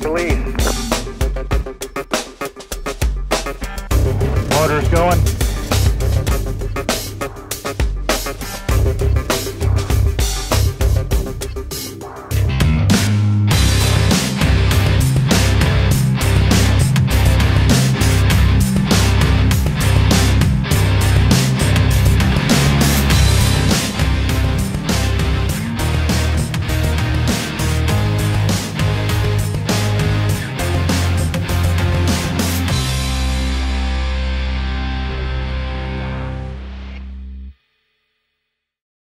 Police. Motor's going.